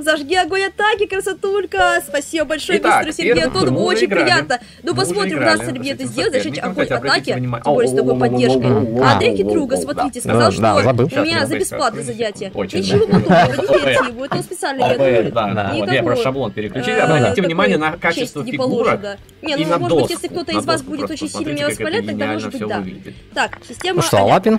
Зажги огонь атаки, красотулька! Спасибо большое, Итак, мистер Сергей. Антонов, очень приятно. Ну, мы посмотрим, нас удастся ли мне это сделать, зажечь огонь атаки, тем более с такой поддержкой. А Андрей Хитруга, смотрите, сказал, что у меня за бесплатное занятие. Ничего подобного, не верьте ему, это он специально готовит. Я про шаблон переключили, э, обратите внимание на качество фигурок Не, ну, может быть, если кто-то из вас будет очень сильно меня воспалять, тогда может быть, да. Так, система... Ну что, Лапин?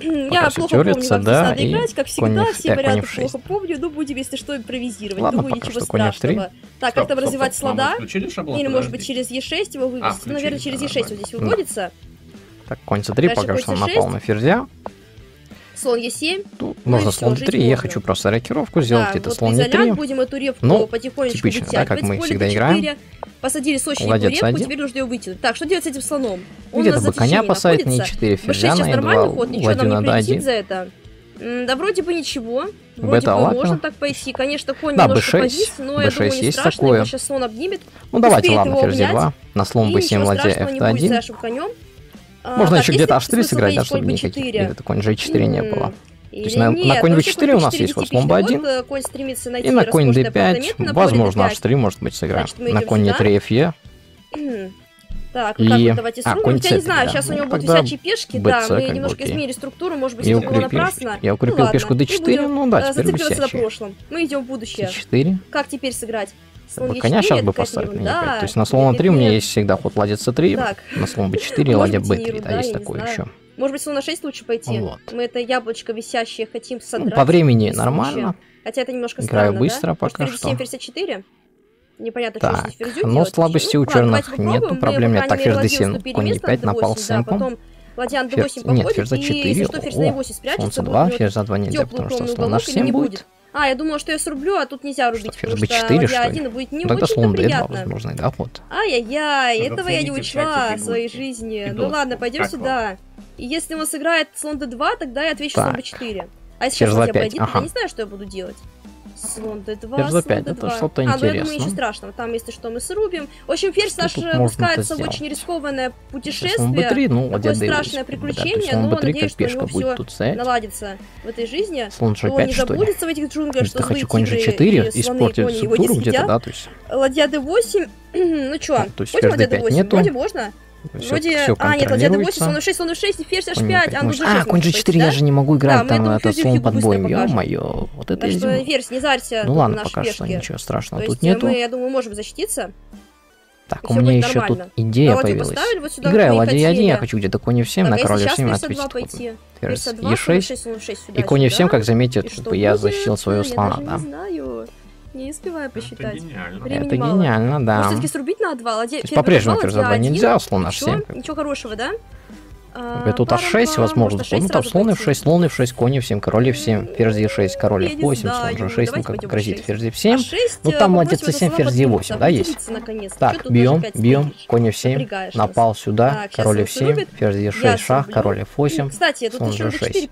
Я плохо помню, как да, надо играть, как всегда, конь, все э, варианты плохо помню, ну, но будем, если что, импровизировать, Ладно, думаю, ничего страшного. Так, как там развивать слада? Или, может быть, через Е6 его вывести? Ну, наверное, через Е6 он здесь выводится. Так, конь c3, пока что на полном ферзя. Ну слон Е7. Ну можно слон слон 3, я хочу просто рокировку сделать, да, это вот слон Е3. будем эту репку ну, потихонечку типично, да, как мы всегда играем. Посадили сочную репку, один. теперь нужно ее вытянуть. Так, что делать с этим слоном? Где-то а бы коня посадить, не 4 ферзяна, и 2 ход, ничего нам не за это. Да вроде бы ничего. Вроде Бета, бы ладно. можно так пойти. Конечно, конь да, немножко b6, повис, но b6 я думаю, не страшно. Такое. Его сейчас слон обнимет. Ну давайте, ладно, ферзь 2 На слон b7, ладья f1. А, Можно так, еще где-то h3 сыграть, да, чтобы никаких где-то конь g4 не было. Или То есть на, нет, на конь ну, b4 у нас есть вот сломба 1. Э, и на конь d5, возможно, d5. h3, может быть, сыграем. На конь e3, fe. Так, ну и... так, вот давайте а, Я не знаю, сейчас у ну, него будут всячие пешки, да, мы немножко изменили структуру, может быть, это было напрасно. Я укрепил пешку d4, ну да, э, теперь бы на. Мы идем в будущее. Как теперь сыграть? Слон бы коня сейчас бы поставить на да, То есть на слон на 3 у меня есть всегда ход ладья c3, так. на слон b4, ладья b3, да, есть такое еще. Может быть, слон на 6 лучше пойти? Вот. Мы это яблочко висящее хотим содрать. Ну, по времени нормально. Хотя это немножко Играю странно, быстро да? пока Может, что. 54? Непонятно, так, что здесь но делать. слабости ну, у черных ладно, нету проблем. нет. Так, ферзь d7, конь e5, напал с сэмпом. Ладья на Нет, ферзь за 4, и, что, ферзь на e8 солнце 2, ферзь за 2 нельзя, потому что слон на 7 будет. А, я думала, что я срублю, а тут нельзя рубить, что, потому быть, что 4, я что один, и будет не ну, Тогда очень приятно. Тогда возможно, да, вот. Ай-яй-яй, этого я не учла в своей жизни. Ну ладно, пойдем сюда. И если он сыграет слон d2, тогда я отвечу слон b4. А если сейчас я пойду, ага. я не знаю, что я буду делать. Слон d2, Ферзь d5, d2. это что-то интересное. А, ну я думаю, ничего страшного, там, если что, мы срубим. В общем, ферзь наш э, пускается в очень рискованное путешествие. b3, ну, Такое страшное приключение, да, но b3, надеюсь, что у него будет все тут цель. наладится в этой жизни. Слон g5, не забудется в этих джунглях, что хочу конь g4, испортить структуру где-то, да? То есть... Ладья d8, ну чё, будем ладья d8, вроде можно. Вроде... Все а, нет, Ладья тебя 8, слон 6, слон 6, ферзь h5, а, ну, А, конь g4, я же не могу играть, там это слон под боем, ё-моё. Вот это Так что, ферзь, не зарься Ну ладно, пока что ничего страшного тут нету. мы, я думаю, можем защититься. Так, у меня еще тут идея появилась. Играю ладья 1, я хочу где-то конь 7 на король 7 ответить. Ферзь e6 и конь 7 как заметит, типа, я защитил своего слона, да? не успеваю посчитать. Это гениально. Времени это мало. гениально, да. Может, все-таки срубить на 2? А по-прежнему, первый а нельзя, условно, все. Ничего хорошего, да? Э, тут h6, возможно, ну, ну там слон в 6, слон в 6, кони в 7, король в 7, ферзи e6, король f8, слон же 6, ну как грозит, ферзи f7. Ну там молодец c7, ферзи d8, да, есть? Так, бьем, бьем, конь в 7, напал сюда, король в 7, ферзи d6, шах, король в 8, слон же 6.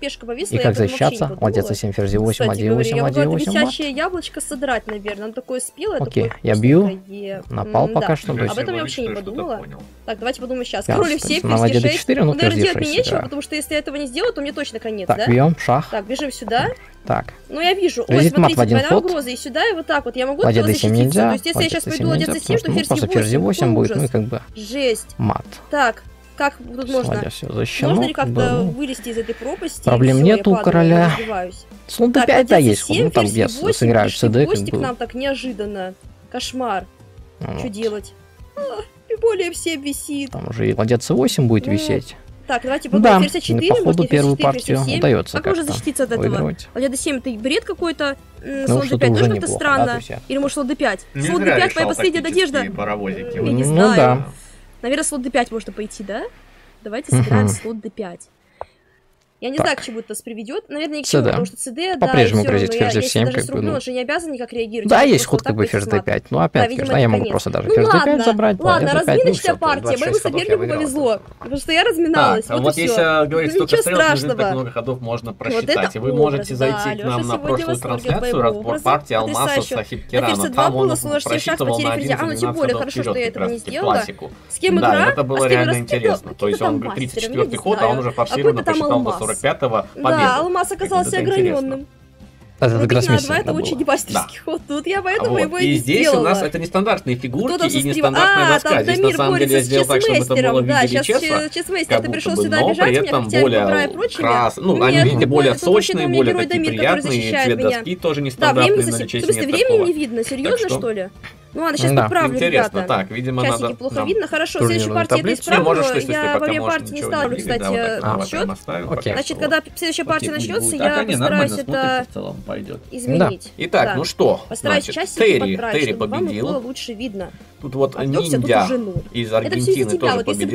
И как защищаться? Молодец c7, ферзи d8, а d8, а d8, яблочко содрать, наверное, он такое спелое, Окей, я бью, напал пока что. Об этом я вообще не подумала. Так, давайте подумаем сейчас. Король f7, ферзь 6. Подожди, от меня нечего, потому что если я этого не сделаю, то мне точно конец, так, да? Так, бьем, шах. Так, бежим сюда. Так. Ну, я вижу. Ой, смотрите, ход? угроза. И сюда, и вот так вот. Я могу от него защититься? Нельзя, то есть, если я сейчас пойду ладья c7, то ферзь e8. ферзь 8 будет, ну и как бы... Жесть. Мат. Так, как тут можно? Защищено, можно ли как-то да. Ну. вылезти из этой пропасти? Проблем нет у короля. Слон ну, d5, да, есть. ну, там где сыграют CD. Костик к нам так неожиданно. Кошмар. Ну что делать? А, и более все висит. Там уже и ладья c8 будет висеть. Так, давайте пока да. версия 4, походу, может, версия 4, первую партию 7. удается а Как можно защититься от этого? Выигрывать. D7 это бред какой-то, ну, d5 тоже как-то странно. Да. Или может слон d5? Не слон d5 моя последняя надежда. Паровозики. Я не ну, знаю. Да. Наверное, слон d5 можно пойти, да? Давайте сыграем угу. слон d5. Я не Так. знаю, к чему это нас приведет. Наверное, ни к CD. чему, потому что CD, да, По-прежнему всё грозит равно. Я- ферзь если f7, даже как бы, ну. он же не обязан никак реагировать. Да, есть ход вот как бы так ферзь пойти d5. Ну, опять, видимо, конечно, это я могу конец. просто даже Ну ферзь d5 ладно, забрать. ладно, ладья d5, ну разминочная всё, то партия. Моему 26 ходов я сопернику повезло. Потому что я разминалась. Так, а вот вот и если говорить Ну, столько ничего стрел, страшного. так много ходов можно Вот просчитать? это И вы можете да, зайти к нам на прошлую трансляцию, разбор партии Алмаса Потрясающе. Сахиб На Кирана. ферзь 2 Там он слон h6 шах, просчитывал на ферзя. А, ну, 11 тем более, 12 хорошо, ходов что я как этого не сделала. классику. С кем Да, игра? это было А с кем реально интересно. То есть он каким-то мастером, я 34 не ход, а он уже там посчитал до. 45-го победу. Да, алмаз оказался это ограненным. Это Рубить на гроссмейстер. это да, очень мастерский ход. Тут я А поэтому вот, его и И не здесь сделала. у нас это нестандартные фигурки и нестандартная А, доска. там Здесь на Дамир самом деле я борется с сделал так, чтобы это было Да, виде сейчас чеса. чесмейстер, как ты пришел бы, сюда но обижать при меня, этом хотя я более прочими. крас... Ну, Нет, они, видите, более сочные, новый более герой такие Дамир, который приятные, защищает цвет меня. доски тоже Да, нестандартный, времени на совсем... В смысле, времени не видно? Серьезно, что ли? Ну ладно, сейчас Да. поправлю, Интересно, ребята. так, видимо, Часики надо... плохо нам- видно. Хорошо, следующей партии это исправлю. если Я во время партии не ставлю, видеть, да, кстати, вот так нормально счет. оставим Окей. Значит, когда следующая партия Окей, начнется, будет. я а, постараюсь это смотрится в целом, пойдет. изменить. Итак, Да. ну что, Постараюсь значит, часики Терри, подправить, Терри чтобы вам было победил. лучше видно. Тут вот ниндзя из Это все из-за Аргентины тоже победил.